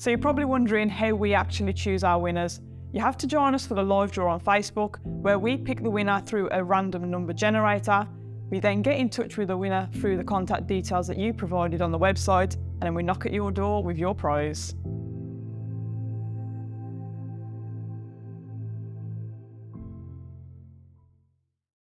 So you're probably wondering how we actually choose our winners. You have to join us for the live draw on Facebook, where we pick the winner through a random number generator. We then get in touch with the winner through the contact details that you provided on the website, and then we knock at your door with your prize.